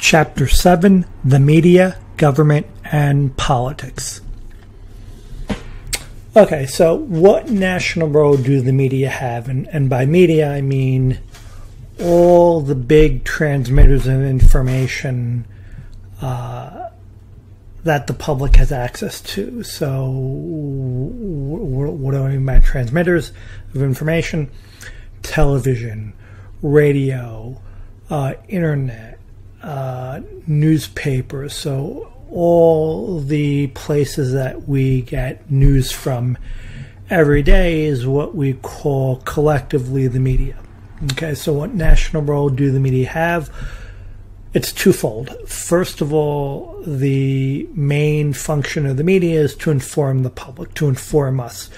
Chapter 7 The Media, Government, and Politics. Okay, so what national role do the media have? And, and by media, I mean all the big transmitters of information uh, that the public has access to. So, what do I mean by transmitters of information? Television, radio, uh, internet, uh, newspapers. So, all the places that we get news from every day is what we call collectively the media. Okay, so what national role do the media have? It's twofold. First of all, the main function of the media is to inform the public, to inform us,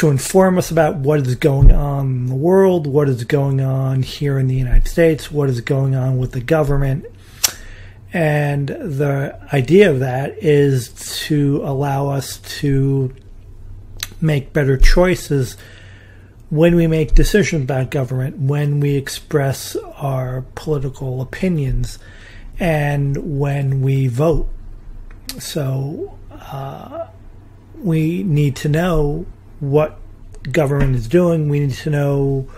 to inform us about what is going on in the world, what is going on here in the United States, what is going on with the government. And the idea of that is to allow us to make better choices when we make decisions about government, when we express our political opinions, and when we vote. So uh, we need to know what government is doing. We need to know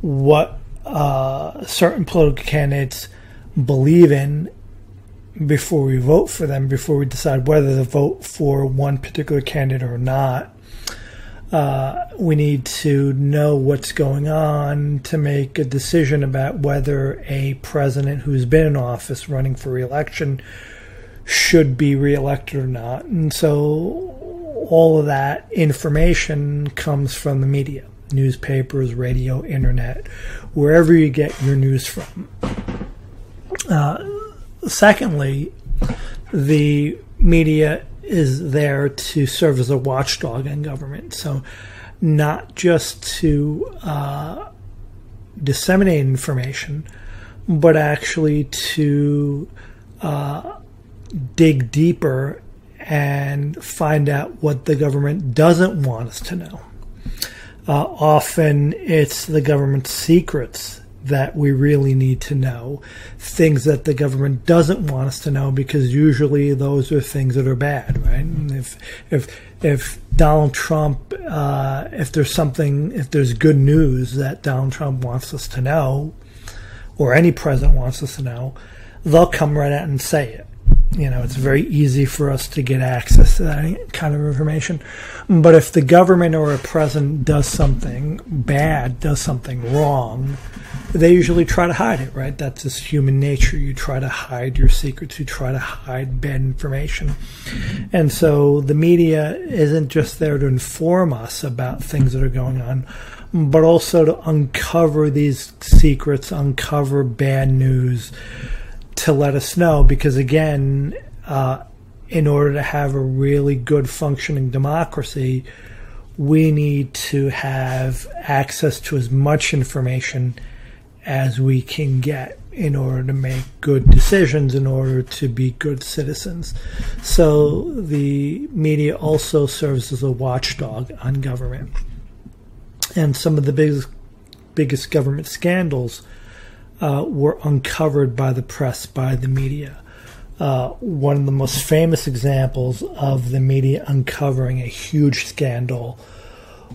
what uh, certain political candidates believe in before we vote for them, before we decide whether to vote for one particular candidate or not. Uh, we need to know what's going on to make a decision about whether a president who's been in office running for reelection should be reelected or not. And so all of that information comes from the media newspapers, radio, internet, wherever you get your news from. Uh, secondly, the media is there to serve as a watchdog in government. So, not just to uh, disseminate information, but actually to uh, dig deeper and find out what the government doesn't want us to know. Uh, often it's the government's secrets that we really need to know, things that the government doesn't want us to know, because usually those are things that are bad, right? If if if Donald Trump, uh, if there's something, if there's good news that Donald Trump wants us to know, or any president wants us to know, they'll come right out and say it. You know, it's very easy for us to get access to that kind of information. But if the government or a president does something bad, does something wrong, they usually try to hide it, right? That's just human nature. You try to hide your secrets, you try to hide bad information. And so the media isn't just there to inform us about things that are going on, but also to uncover these secrets, uncover bad news to let us know. Because again, uh, in order to have a really good functioning democracy, we need to have access to as much information as we can get in order to make good decisions, in order to be good citizens. So the media also serves as a watchdog on government. And some of the biggest, biggest government scandals uh, were uncovered by the press, by the media. Uh, one of the most famous examples of the media uncovering a huge scandal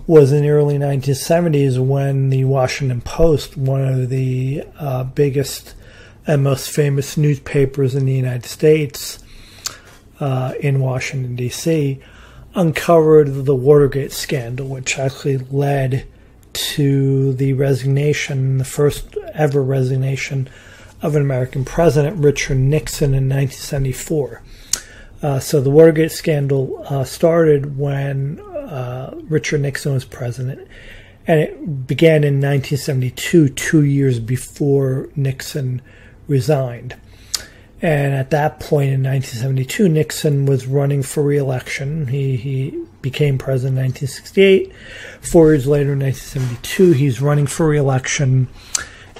was in the early 1970s when the Washington Post, one of the uh, biggest and most famous newspapers in the United States uh, in Washington, D.C., uncovered the Watergate scandal, which actually led to the resignation, the first ever resignation of an American president, Richard Nixon, in 1974. Uh, so the Watergate scandal uh, started when uh, Richard Nixon was president, and it began in 1972, two years before Nixon resigned. And at that point in 1972, Nixon was running for reelection. He, he became president in 1968. Four years later, in 1972, he's running for reelection,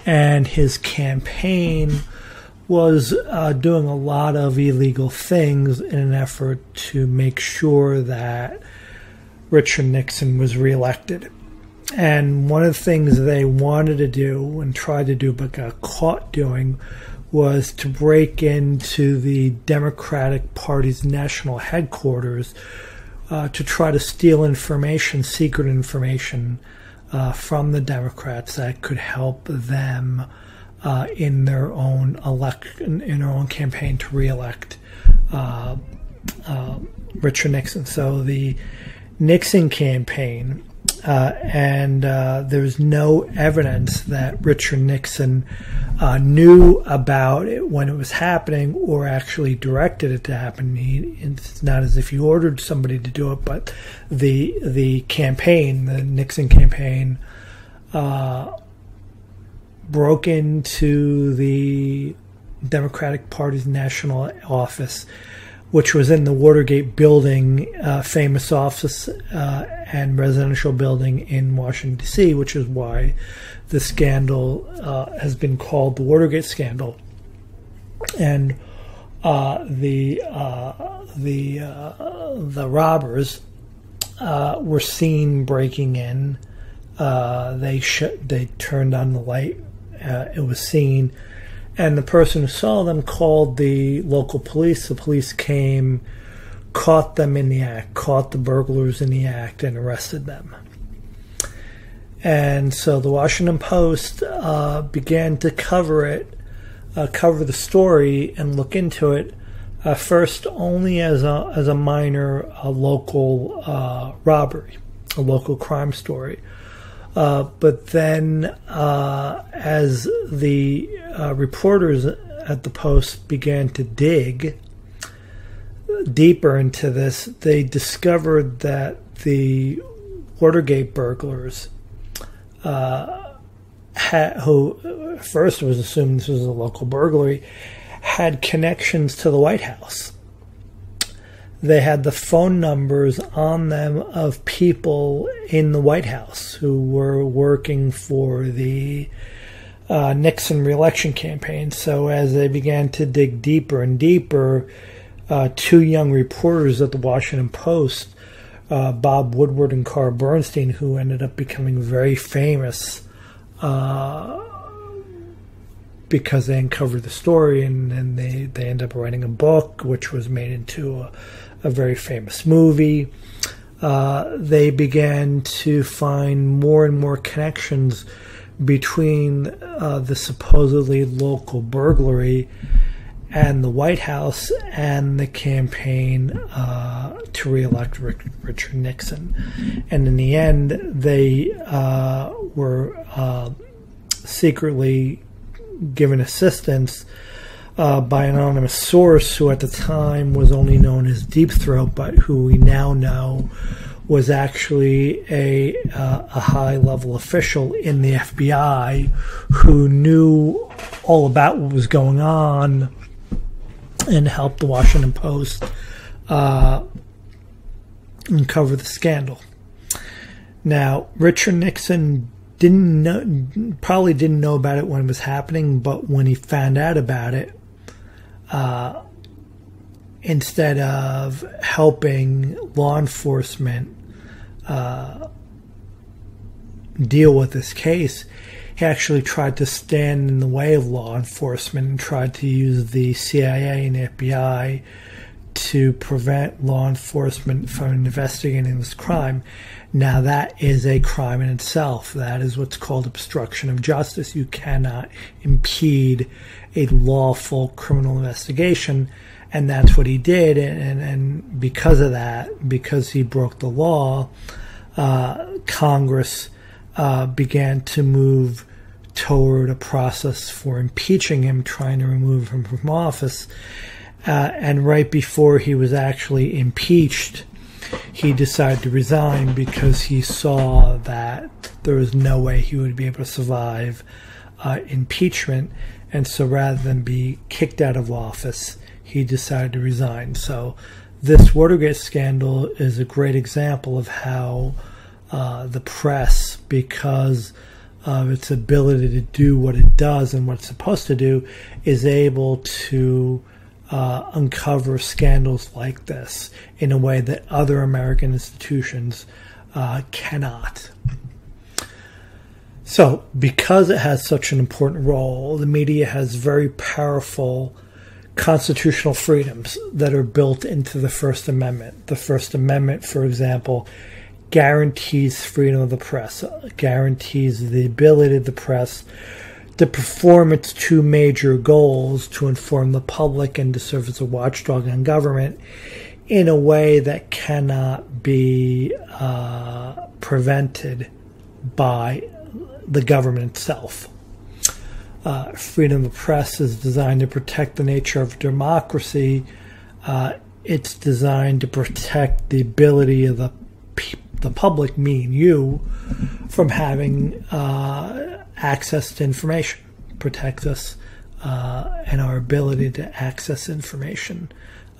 and his campaign was uh, doing a lot of illegal things in an effort to make sure that Richard Nixon was reelected. And one of the things they wanted to do and tried to do but got caught doing was to break into the Democratic Party's national headquarters uh, to try to steal information, secret information, uh, from the Democrats that could help them uh, in their own election, in their own campaign to reelect uh, uh, Richard Nixon. So the Nixon campaign uh, and uh, there's no evidence that Richard Nixon uh, knew about it when it was happening or actually directed it to happen. He, it's not as if he ordered somebody to do it, but the the campaign, the Nixon campaign, uh, broke into the Democratic Party's national office which was in the Watergate building, uh, famous office uh, and residential building in Washington, D.C., which is why the scandal uh, has been called the Watergate scandal. And uh, the uh, the uh, the robbers were seen breaking in. they sh- they turned on the light. it was seen and the person who saw them called the local police. The police came, caught them in the act, caught the burglars in the act, and arrested them. And so the Washington Post uh, began to cover it, uh, cover the story, and look into it. Uh, first, only as a as a minor, a local uh, robbery, a local crime story. Uh, but then, uh, as the uh, reporters at the Post began to dig deeper into this, they discovered that the Watergate burglars, uh, had, who first was assumed this was a local burglary, had connections to the White House they had the phone numbers on them of people in the White House who were working for the uh, Nixon reelection campaign. So as they began to dig deeper and deeper, uh, two young reporters at the Washington Post, uh, Bob Woodward and Carl Bernstein, who ended up becoming very famous uh, because they uncovered the story and, and they, they ended up writing a book, which was made into a a very famous movie. Uh, they began to find more and more connections between uh, the supposedly local burglary and the White House and the campaign uh, to reelect Rick, Richard Nixon. And in the end, they uh, were uh, secretly given assistance uh, by an anonymous source who at the time was only known as Deep Throat, but who we now know was actually a, uh, a high level official in the FBI who knew all about what was going on and helped the Washington Post uh, uncover the scandal. Now, Richard Nixon didn't know, probably didn't know about it when it was happening, but when he found out about it, uh, instead of helping law enforcement uh, deal with this case, he actually tried to stand in the way of law enforcement and tried to use the CIA and FBI to prevent law enforcement from investigating this crime. Now, that is a crime in itself. That is what's called obstruction of justice. You cannot impede a lawful criminal investigation. And that's what he did. And, and because of that, because he broke the law, uh, Congress uh, began to move toward a process for impeaching him, trying to remove him from office. Uh, and right before he was actually impeached, he decided to resign because he saw that there was no way he would be able to survive uh, impeachment. And so rather than be kicked out of office, he decided to resign. So this Watergate scandal is a great example of how uh, the press, because of its ability to do what it does and what it's supposed to do, is able to uh, uncover scandals like this in a way that other American institutions uh, cannot. So, because it has such an important role, the media has very powerful constitutional freedoms that are built into the First Amendment. The First Amendment, for example, guarantees freedom of the press, guarantees the ability of the press to perform its two major goals to inform the public and to serve as a watchdog on government in a way that cannot be uh, prevented by the government itself. Uh, freedom of press is designed to protect the nature of democracy. Uh, it's designed to protect the ability of the the public, meaning you, from having uh, access to information. Protects us uh, and our ability to access information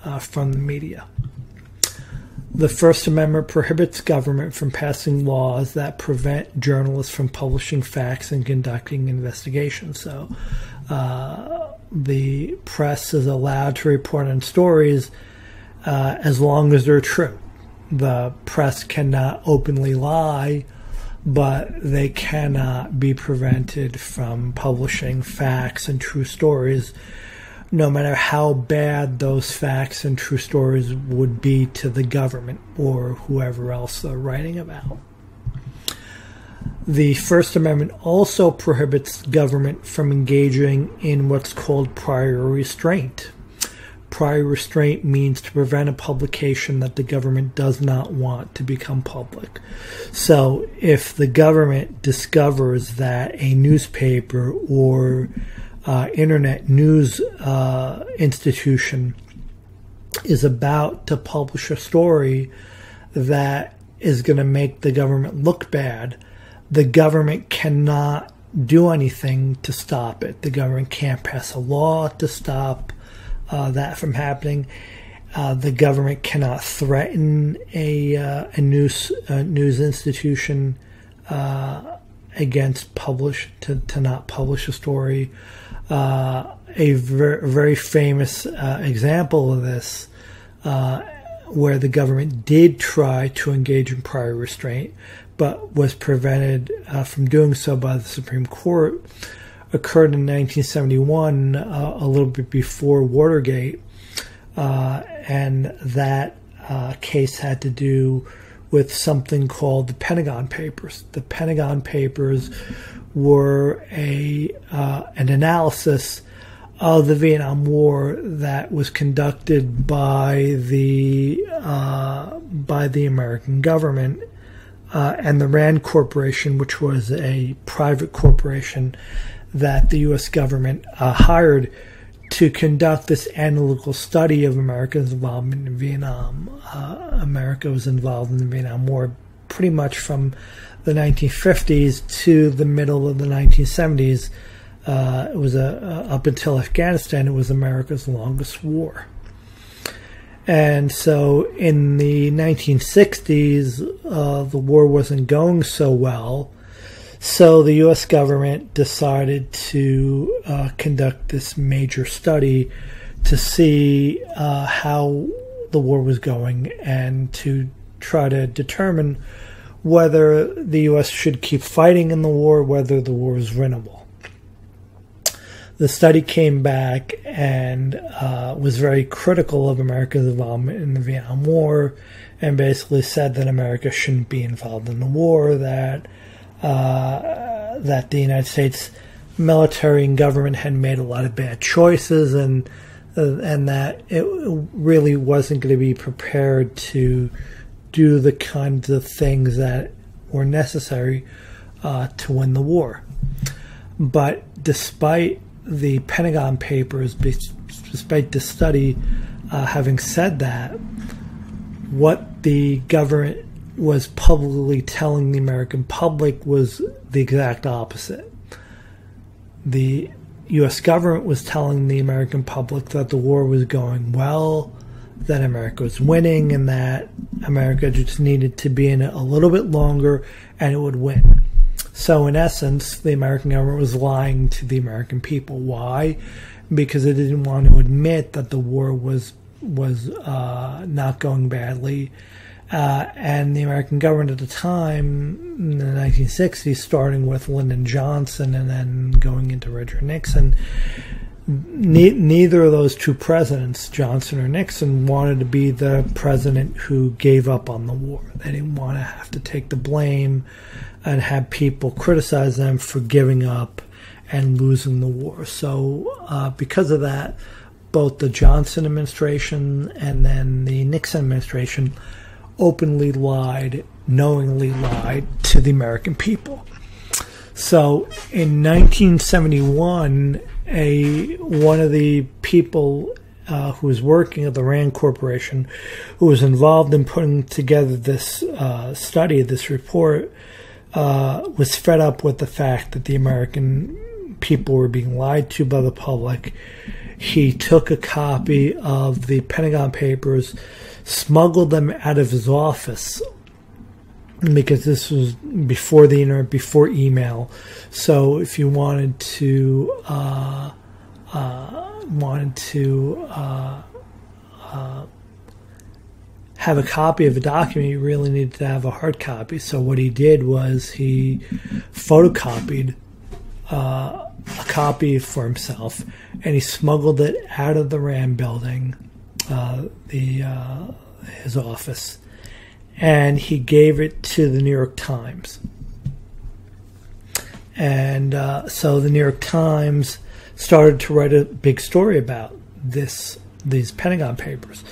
uh, from the media. The First Amendment prohibits government from passing laws that prevent journalists from publishing facts and conducting investigations. So, uh, the press is allowed to report on stories uh, as long as they're true. The press cannot openly lie, but they cannot be prevented from publishing facts and true stories no matter how bad those facts and true stories would be to the government or whoever else they're writing about. The First Amendment also prohibits government from engaging in what's called prior restraint. Prior restraint means to prevent a publication that the government does not want to become public. So, if the government discovers that a newspaper or uh, internet news uh, institution is about to publish a story that is going to make the government look bad, the government cannot do anything to stop it. The government can't pass a law to stop uh, that from happening. Uh, the government cannot threaten a, uh, a news news institution uh, against publish to, to not publish a story. Uh, a ver- very famous uh, example of this, uh, where the government did try to engage in prior restraint, but was prevented uh, from doing so by the Supreme Court, occurred in 1971, uh, a little bit before Watergate, and that case had to do with something called the Pentagon Papers. The Pentagon Papers were a uh, an analysis of the Vietnam War that was conducted by the uh, by the American government uh, and the Rand Corporation, which was a private corporation that the U.S. government uh, hired to conduct this analytical study of America's involvement in Vietnam. Uh, America was involved in the Vietnam War pretty much from the 1950s to the middle of the 1970s. Uh, it was a, up until Afghanistan, it was America's longest war. And so in the 1960s, uh, the war wasn't going so well. So the U.S. government decided to uh, conduct this major study to see uh, how the war was going and to try to determine whether the U.S. should keep fighting in the war, whether the war is winnable. The study came back and uh, was very critical of America's involvement in the Vietnam War and basically said that America shouldn't be involved in the war, that uh, that the United States military and government had made a lot of bad choices and uh, and that it really wasn't going to be prepared to do the kinds of things that were necessary uh, to win the war. But despite the Pentagon Papers, despite the study uh, having said that, what the government was publicly telling the American public was the exact opposite. The U.S. government was telling the American public that the war was going well, that America was winning and that America just needed to be in it a little bit longer and it would win. So, in essence, the American government was lying to the American people. Why? Because it didn't want to admit that the war was was uh, not going badly, Uh, and the American government at the time, in the 1960s, starting with Lyndon Johnson and then going into Richard Nixon, ne- neither of those two presidents, Johnson or Nixon, wanted to be the president who gave up on the war. They didn't want to have to take the blame and have people criticize them for giving up and losing the war. So, uh, because of that, both the Johnson administration and then the Nixon administration openly lied, knowingly lied to the American people. So in 1971, a one of the people uh, who was working at the Rand Corporation, who was involved in putting together this uh, study, this report, uh, was fed up with the fact that the American people were being lied to by the public. He took a copy of the Pentagon Papers, smuggled them out of his office because this was before the internet, before email. So if you wanted to uh, uh, wanted to uh, uh have a copy of a document, you really needed to have a hard copy. So what he did was he photocopied uh, a copy for himself, and he smuggled it out of the Rand building, uh, the his office and he gave it to the New York Times. And uh, so the New York Times started to write a big story about this these Pentagon papers.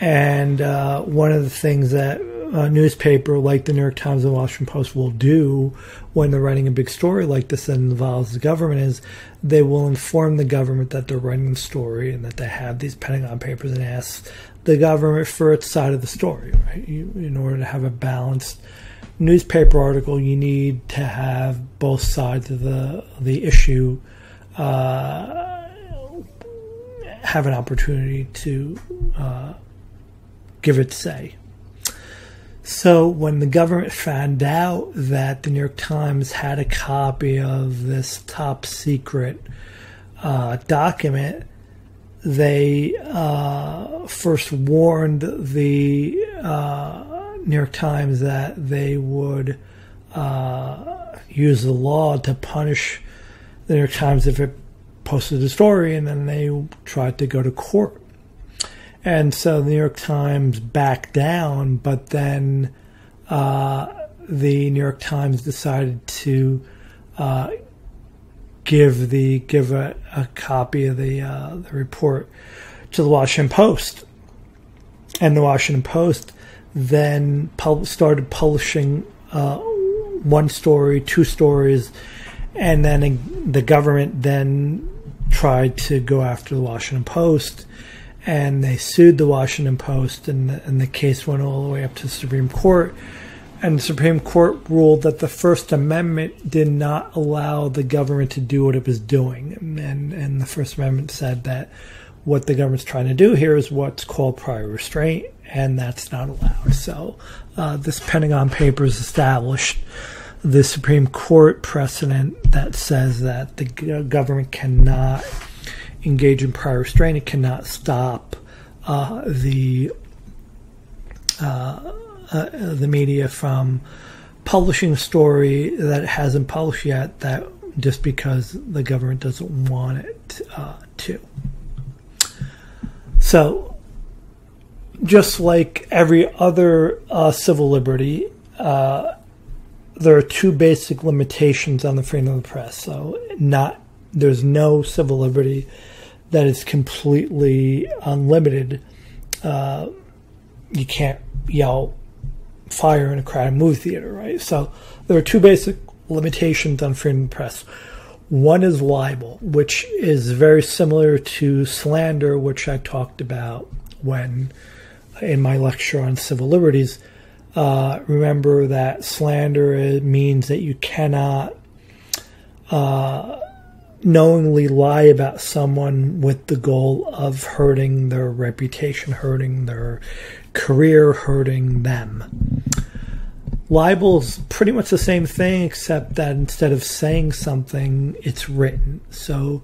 And uh, one of the things that a newspaper like the New York Times and Washington Post will do when they're writing a big story like this that involves the government is they will inform the government that they're writing the story and that they have these Pentagon papers and ask the government for its side of the story. Right? You, in order to have a balanced newspaper article, you need to have both sides of the the issue uh, have an opportunity to uh, give its say. So when the government found out that the New York Times had a copy of this top secret uh, document, they uh, first warned the uh, New York Times that they would uh, use the law to punish the New York Times if it posted a story, and then they tried to go to court. And so the New York Times backed down, but then uh, the New York Times decided to uh, give the give a, a copy of the uh, the report to the Washington Post, and the Washington Post then pub- started publishing uh, one story, two stories, and then the government then tried to go after the Washington Post and they sued the Washington Post, and the, and the case went all the way up to the Supreme Court. And the Supreme Court ruled that the First Amendment did not allow the government to do what it was doing. And, and the First Amendment said that what the government's trying to do here is what's called prior restraint, and that's not allowed. So uh, this Pentagon Papers established the Supreme Court precedent that says that the government cannot engage in prior restraint. It cannot stop uh, the uh, uh, the media from publishing a story that hasn't published yet. That just because the government doesn't want it uh, to. So, just like every other uh, civil liberty, uh, there are two basic limitations on the freedom of the press. So, not there's no civil liberty that is completely unlimited. Uh, you can't yell fire in a crowded movie theater, right? So there are two basic limitations on freedom of press. One is libel, which is very similar to slander, which I talked about when in my lecture on civil liberties. Uh, remember that slander means that you cannot uh, knowingly lie about someone with the goal of hurting their reputation, hurting their career, hurting them. Libel's pretty much the same thing, except that instead of saying something, it's written. So,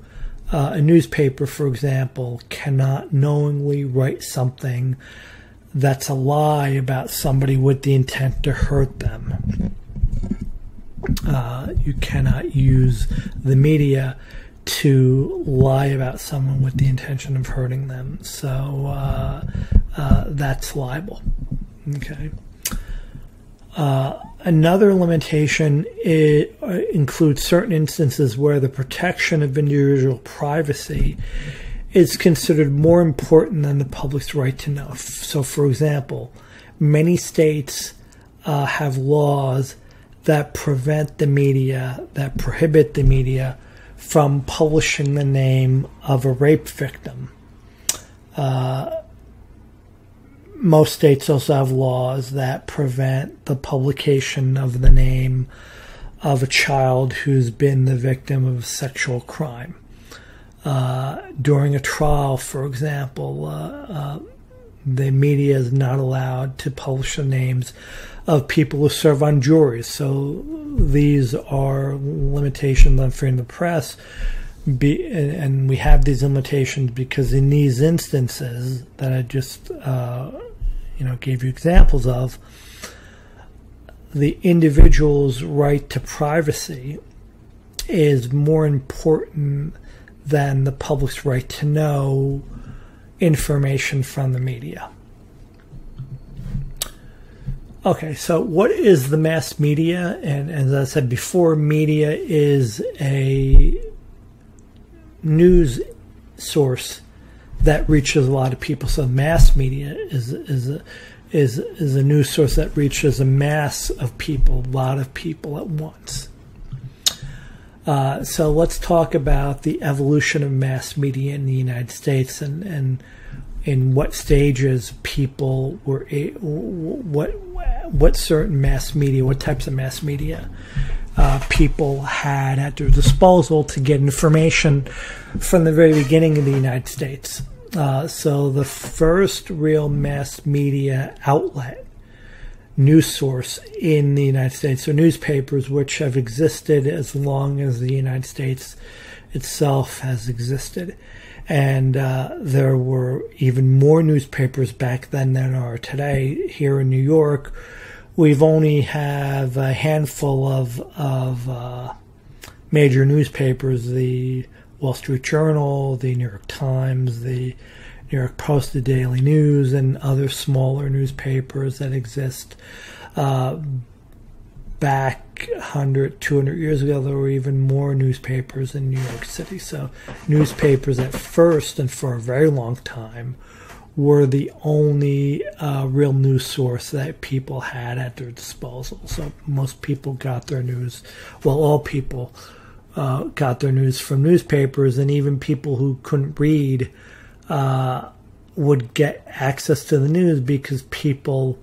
uh, a newspaper, for example, cannot knowingly write something that's a lie about somebody with the intent to hurt them. Uh, you cannot use the media to lie about someone with the intention of hurting them. So uh, uh, that's libel. Okay. Uh, another limitation it, uh, includes certain instances where the protection of individual privacy is considered more important than the public's right to know. So, for example, many states uh, have laws that prevent the media, that prohibit the media from publishing the name of a rape victim. Uh, most states also have laws that prevent the publication of the name of a child who's been the victim of sexual crime. Uh, during a trial, for example, uh, uh, the media is not allowed to publish the names of people who serve on juries. So these are limitations on freedom of the press. Be, and we have these limitations because in these instances that I just uh, you know gave you examples of, the individual's right to privacy is more important than the public's right to know information from the media. Okay, so what is the mass media? And, as I said before, media is a news source that reaches a lot of people. So mass media is is a, is is a news source that reaches a mass of people, a lot of people at once. Uh, so let's talk about the evolution of mass media in the United States and and in what stages people were what what certain mass media, what types of mass media uh, people had at their disposal to get information from the very beginning of the United States. Uh, so the first real mass media outlet, news source in the United States, are newspapers which have existed as long as the United States itself has existed. And uh, there were even more newspapers back then than are today. Here in New York, we've only have a handful of of uh, major newspapers: the Wall Street Journal, the New York Times, the New York Post, the Daily News, and other smaller newspapers that exist. Uh, back 100, 200 years ago, there were even more newspapers in New York City. So, newspapers at first and for a very long time were the only uh, real news source that people had at their disposal. So, most people got their news, well, all people uh, got their news from newspapers, and even people who couldn't read uh, would get access to the news because people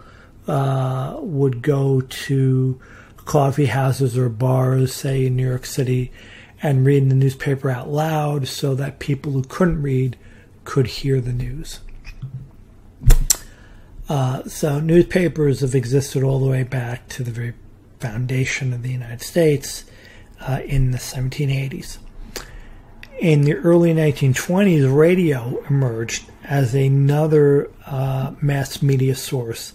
uh, would go to coffee houses or bars, say in New York City, and read the newspaper out loud so that people who couldn't read could hear the news. Uh, so, newspapers have existed all the way back to the very foundation of the United States uh, in the 1780s. In the early 1920s, radio emerged as another uh, mass media source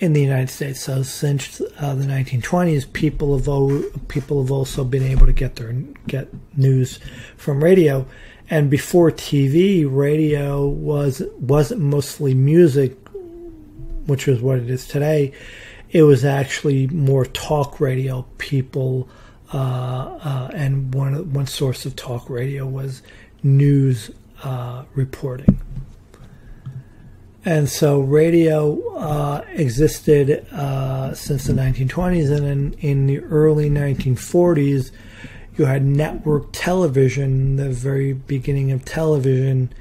in the United States. So since uh, the 1920s, people have o- people have also been able to get their get news from radio. And before TV, radio was wasn't mostly music, which is what it is today. It was actually more talk radio. People uh, uh, and one one source of talk radio was news uh, reporting. And so radio uh, existed uh, since the 1920s, and in, in the early 1940s, you had network television, the very beginning of television.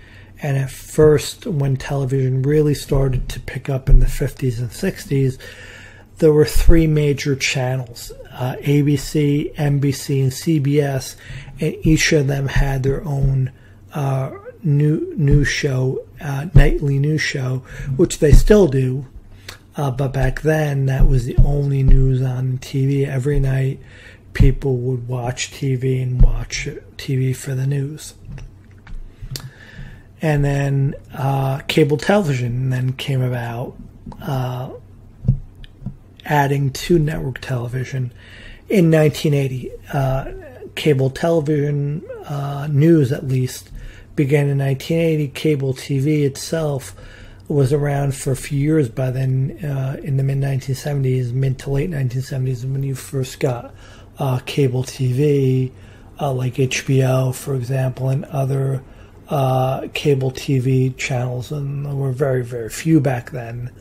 And at first, when television really started to pick up in the 50s and 60s, there were three major channels uh, ABC, NBC, and CBS, and each of them had their own uh, new news show, uh, nightly news show, which they still do. Uh, but back then, that was the only news on TV. Every night, people would watch TV and watch TV for the news. And then uh, cable television then came about, uh, adding to network television in 1980. Uh, cable television uh, news, at least, began in 1980. Cable TV itself was around for a few years by then, uh, in the mid 1970s, mid to late 1970s, when you first got uh, cable TV, like HBO, for example, and other uh, cable TV channels, and there were very, very few back then.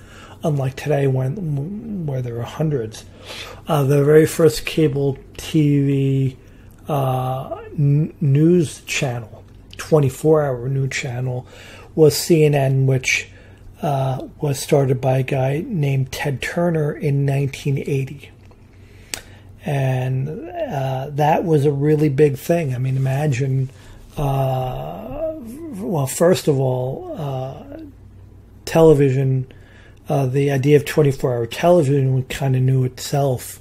Unlike today, when where there are hundreds, uh, the very first cable TV uh, n- news channel, 24-hour news channel, was CNN, which uh, was started by a guy named Ted Turner in 1980 and uh, that was a really big thing. I mean, imagine uh, well, first of all, uh, television, uh, the idea of 24 hour television kind of new itself.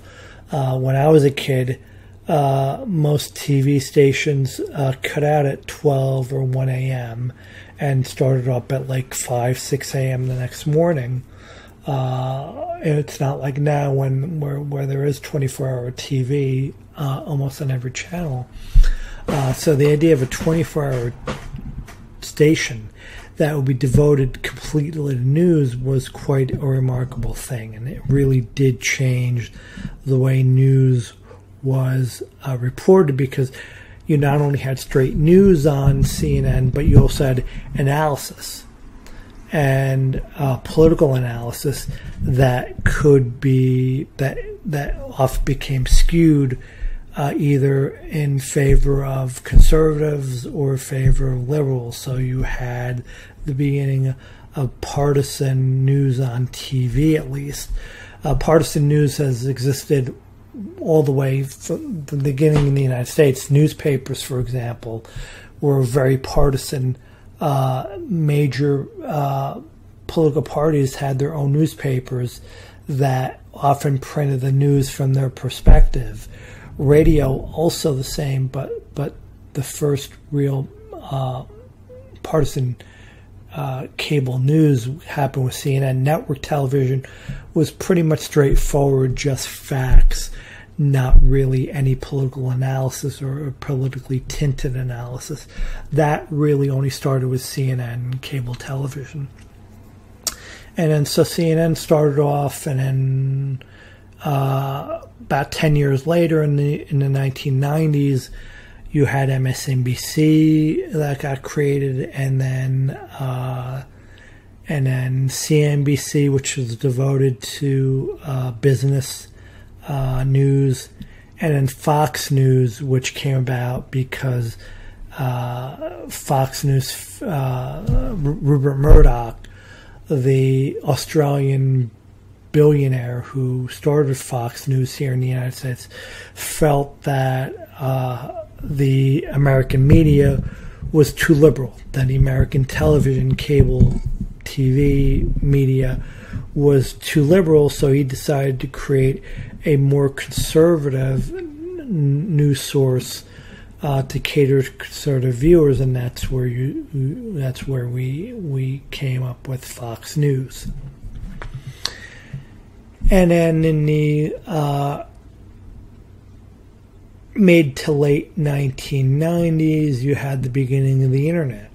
Uh, when I was a kid, uh, most TV stations uh, cut out at 12 or 1 a.m. and started up at like 5, 6 a.m. the next morning. Uh, it's not like now when where, where there is 24 hour TV almost on every channel. so the idea of a 24 hour station that would be devoted completely to news was quite a remarkable thing, and it really did change the way news was uh, reported because you not only had straight news on CNN, but you also had analysis and uh, political analysis that could be that that often became skewed uh, either in favor of conservatives or favor of liberals. So you had the beginning of partisan news on TV, at least. Uh, partisan news has existed all the way from the beginning in the United States. Newspapers, for example, were very partisan. Uh, major uh, political parties had their own newspapers that often printed the news from their perspective radio also the same, but but the first real uh, partisan uh, cable news happened with CNN. Network television was pretty much straightforward, just facts, not really any political analysis or politically tinted analysis. That really only started with CNN and cable television. And then so CNN started off, and then uh, about 10 years later in the in the 1990s you had MSNBC that got created and then uh, and then CNBC which was devoted to uh, business uh, news and then Fox News which came about because uh, Fox News uh, Rupert Murdoch the Australian billionaire who started Fox News here in the United States felt that uh, the American media was too liberal, that the American television, cable TV media was too liberal, so he decided to create a more conservative news source uh, to cater to conservative viewers, and that's where you that's where we we came up with Fox News. And then in the uh, mid to late 1990s, you had the beginning of the internet.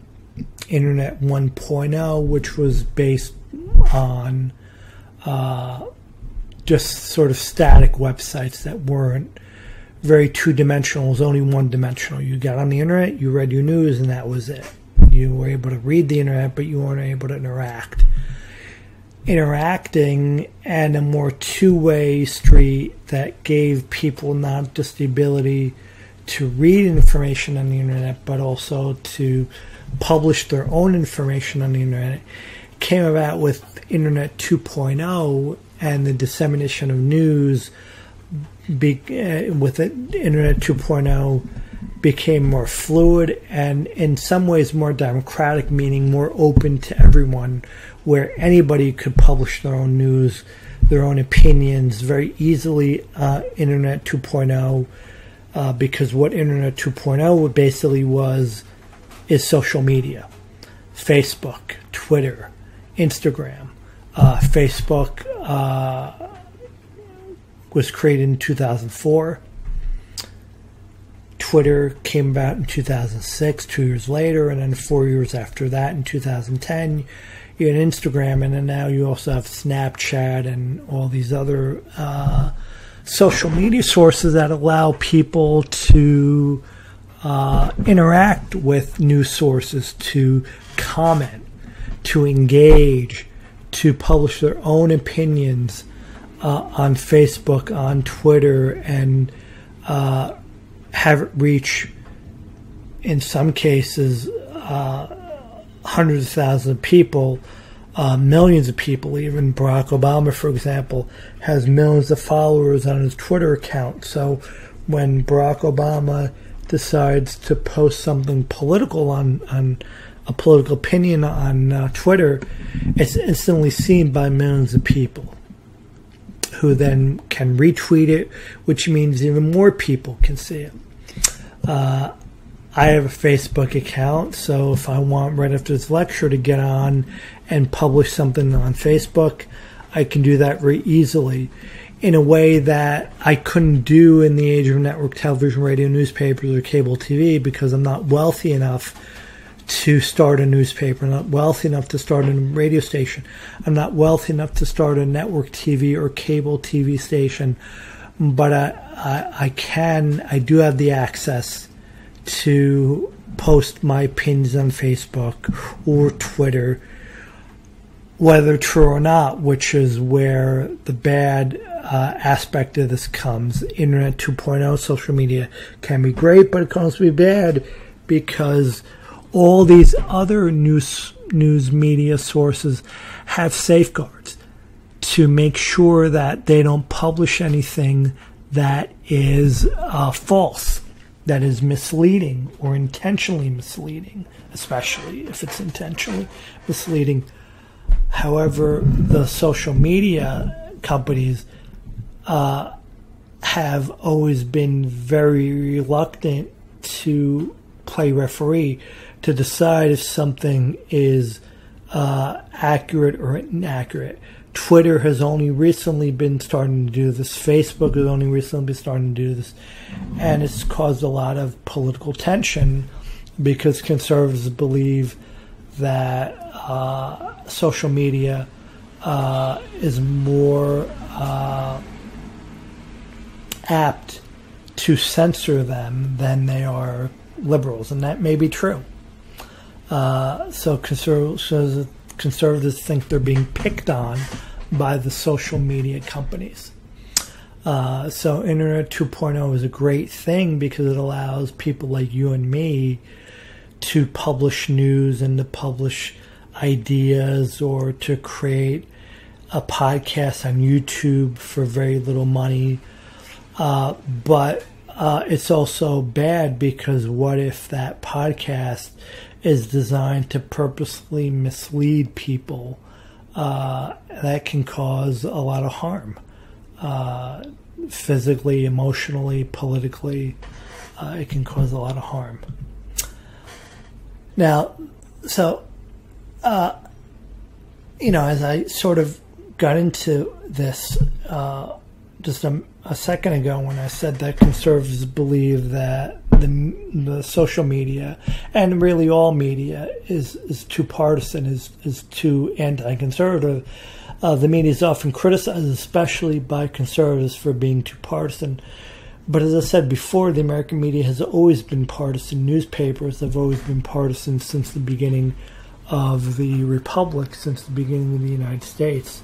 Internet 1.0, which was based on uh, just sort of static websites that weren't very two dimensional, it was only one dimensional. You got on the internet, you read your news, and that was it. You were able to read the internet, but you weren't able to interact interacting and a more two-way street that gave people not just the ability to read information on the internet but also to publish their own information on the internet came about with internet 2.0 and the dissemination of news be, uh, with it, internet 2.0 became more fluid and in some ways more democratic meaning more open to everyone where anybody could publish their own news, their own opinions very easily. Uh, Internet 2.0, uh, because what Internet 2.0 basically was is social media. Facebook, Twitter, Instagram. Uh, Facebook uh, was created in 2004. Twitter came about in 2006, two years later, and then four years after that, in 2010, you had Instagram, and then now you also have Snapchat and all these other uh, social media sources that allow people to uh, interact with news sources, to comment, to engage, to publish their own opinions uh, on Facebook, on Twitter, and uh, have it reach, in some cases, uh, hundreds of thousands of people, uh, millions of people. Even Barack Obama, for example, has millions of followers on his Twitter account. So when Barack Obama decides to post something political on, on a political opinion on uh, Twitter, it's instantly seen by millions of people who then can retweet it, which means even more people can see it. Uh, I have a Facebook account, so if I want right after this lecture to get on and publish something on Facebook, I can do that very easily in a way that I couldn't do in the age of network television, radio, newspapers, or cable TV because I'm not wealthy enough to start a newspaper, I'm not wealthy enough to start a radio station, I'm not wealthy enough to start a network TV or cable TV station, but I, I, I can, I do have the access to post my pins on Facebook or Twitter, whether true or not, which is where the bad uh, aspect of this comes. Internet 2.0, social media can be great, but it can also be bad because all these other news news media sources have safeguards to make sure that they don't publish anything that is uh, false that is misleading or intentionally misleading, especially if it's intentionally misleading. However, the social media companies uh, have always been very reluctant to play referee to decide if something is uh, accurate or inaccurate. Twitter has only recently been starting to do this. Facebook has only recently been starting to do this. And it's caused a lot of political tension because conservatives believe that uh, social media uh, is more uh, apt to censor them than they are liberals. And that may be true. Uh, so conservatives conservatives think they're being picked on by the social media companies. Uh, so Internet 2.0 is a great thing because it allows people like you and me to publish news and to publish ideas or to create a podcast on YouTube for very little money. Uh, but uh, it's also bad because what if that podcast is designed to purposely mislead people. Uh, that can cause a lot of harm, uh, physically, emotionally, politically. Uh, it can cause a lot of harm. Now, so, uh, you know, as I sort of got into this uh, just a, a second ago when I said that conservatives believe that the, the social media and really all media is, is too partisan, is, is too anti conservative. Uh, the media is often criticized, especially by conservatives, for being too partisan. But as I said before, the American media has always been partisan. Newspapers have always been partisan since the beginning of the Republic, since the beginning of the United States.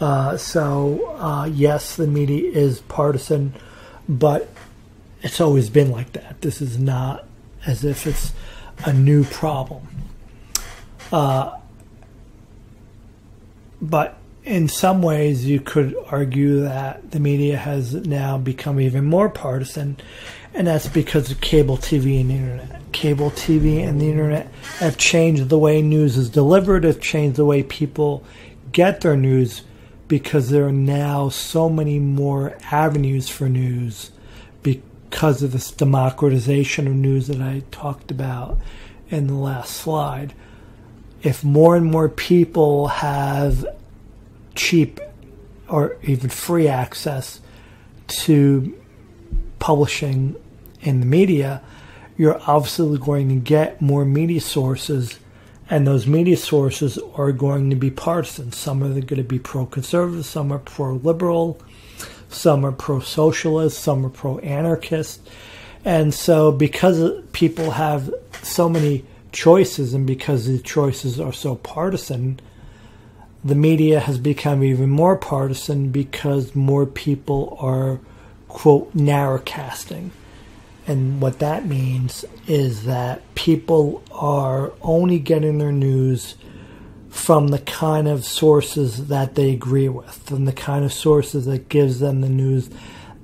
Uh, so, uh, yes, the media is partisan, but it's always been like that. This is not as if it's a new problem. Uh, but in some ways, you could argue that the media has now become even more partisan, and that's because of cable TV and the internet. Cable TV and the internet have changed the way news is delivered, have changed the way people get their news because there are now so many more avenues for news because of this democratization of news that I talked about in the last slide. if more and more people have cheap or even free access to publishing in the media, you're obviously going to get more media sources, and those media sources are going to be partisan. Some are going to be pro conservative, some are pro liberal, some are pro socialist, some are pro anarchist. And so, because people have so many choices, and because the choices are so partisan, the media has become even more partisan because more people are, quote, narrowcasting. And what that means is that people are only getting their news from the kind of sources that they agree with, from the kind of sources that gives them the news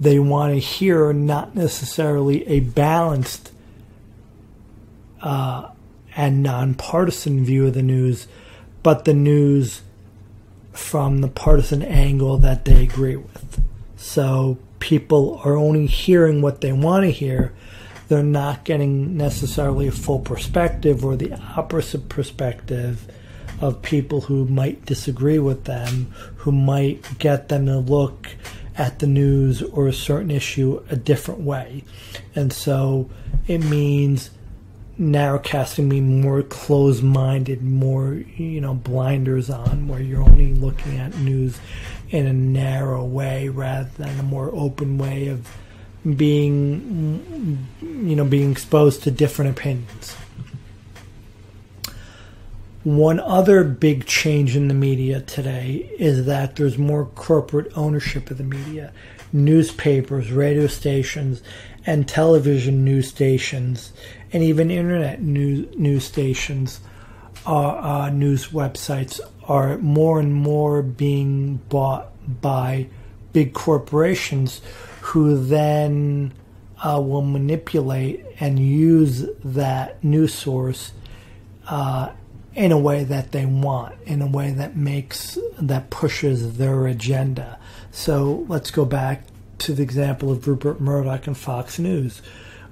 they want to hear, not necessarily a balanced uh, and nonpartisan view of the news, but the news from the partisan angle that they agree with. So people are only hearing what they want to hear. They're not getting necessarily a full perspective or the opposite perspective of people who might disagree with them, who might get them to look at the news or a certain issue a different way. And so it means narrowcasting me more closed minded, more, you know, blinders on, where you're only looking at news in a narrow way rather than a more open way of being, you know, being exposed to different opinions. One other big change in the media today is that there's more corporate ownership of the media. Newspapers, radio stations, and television news stations and even internet news, news stations, uh, news websites are more and more being bought by big corporations who then uh, will manipulate and use that news source uh, in a way that they want, in a way that makes that pushes their agenda. So let's go back to the example of Rupert Murdoch and Fox News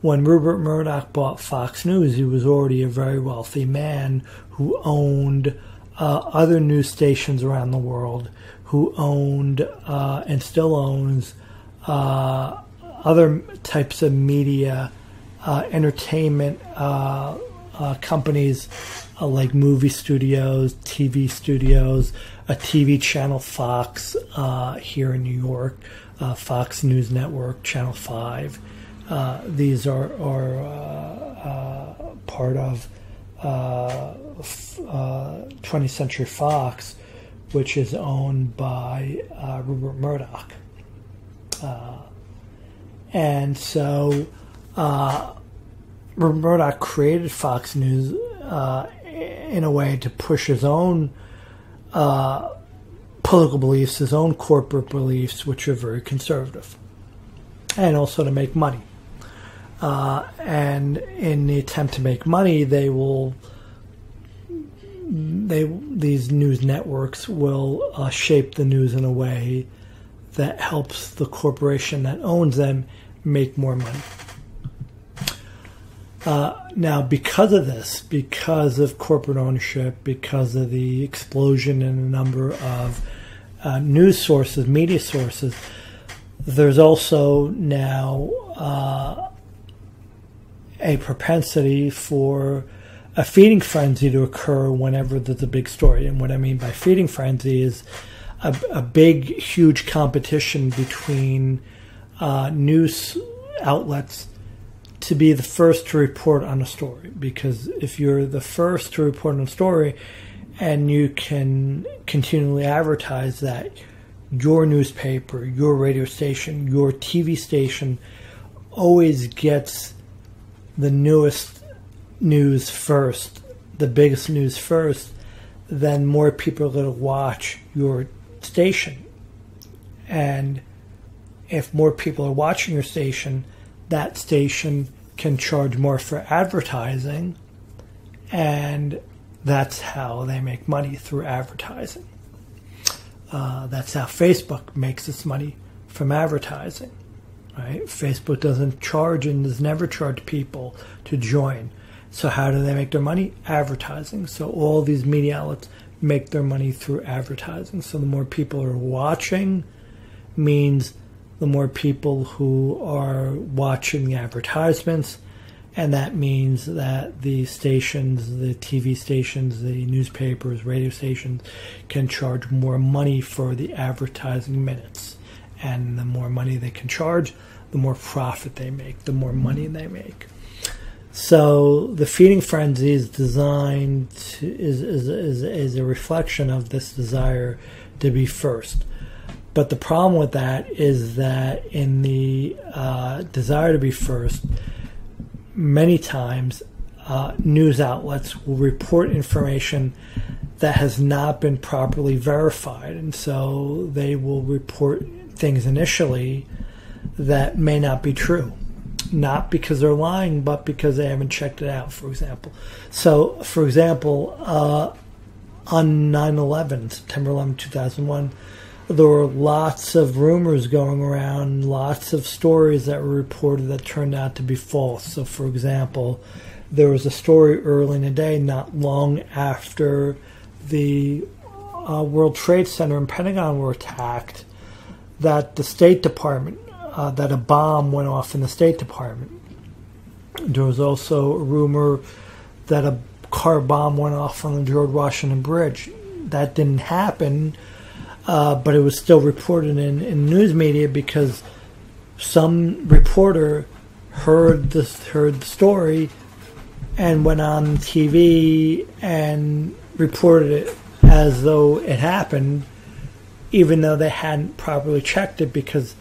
when Rupert Murdoch bought Fox News, he was already a very wealthy man who owned uh, other news stations around the world, who owned uh, and still owns uh, other types of media, uh, entertainment uh, uh, companies like movie studios, TV studios, a TV channel, Fox, here in New York, Fox News Network, Channel 5. Uh, these are, are uh, uh, part of 20th Century Fox, which is owned by Rupert Murdoch. and so Rupert Murdoch created Fox News in a way to push his own uh, political beliefs, his own corporate beliefs, which are very conservative, and also to make money. Uh, and in the attempt to make money, they will they these news networks will uh, shape the news in a way that helps the corporation that owns them make more money. Uh, now, because of this, because of corporate ownership, because of the explosion in the number of uh, news sources, media sources, there's also now uh, a propensity for a feeding frenzy to occur whenever there's a big story. And what I mean by feeding frenzy is a, a big, huge competition between uh, news outlets to be the first to report on a story. Because if you're the first to report on a story and you can continually advertise that your newspaper, your radio station, your TV station always gets the newest news first, the biggest news first, then more people are going to watch your station. And if more people are watching your station, that station can charge more for advertising, and that's how they make money through advertising. Uh, that's how Facebook makes its money from advertising. Right? Facebook doesn't charge and has never charged people to join. So, how do they make their money? Advertising. So, all these media outlets make their money through advertising. So, the more people are watching means the more people who are watching the advertisements, and that means that the stations, the TV stations, the newspapers, radio stations can charge more money for the advertising minutes. And the more money they can charge, the more profit they make, the more money they make. So the feeding frenzy is designed to, is, is, is, is a reflection of this desire to be first. But the problem with that is that in the uh, desire to be first, many times uh, news outlets will report information that has not been properly verified. And so they will report things initially that may not be true. Not because they're lying, but because they haven't checked it out, for example. So, for example, uh, on 9 11, September 11, 2001, there were lots of rumors going around, lots of stories that were reported that turned out to be false. So, for example, there was a story early in the day, not long after the uh, World Trade Center and Pentagon were attacked, that the State Department, uh, that a bomb went off in the State Department. There was also a rumor that a car bomb went off on the George Washington Bridge. That didn't happen uh, but it was still reported in, in news media because some reporter heard the heard the story and went on TV and reported it as though it happened, even though they hadn't properly checked it because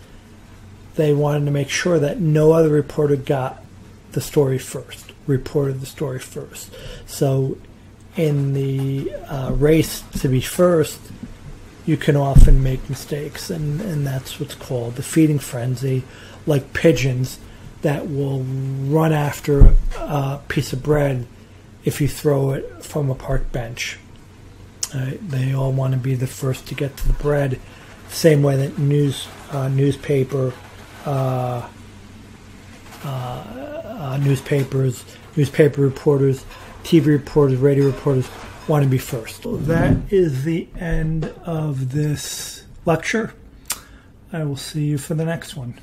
they wanted to make sure that no other reporter got the story first, reported the story first. So, in the uh, race to be first, you can often make mistakes, and, and that's what's called the feeding frenzy, like pigeons that will run after a piece of bread if you throw it from a park bench. Uh, they all want to be the first to get to the bread, same way that news uh, newspaper uh, uh, uh newspapers, newspaper reporters, TV reporters, radio reporters want to be first. That is the end of this lecture. I will see you for the next one.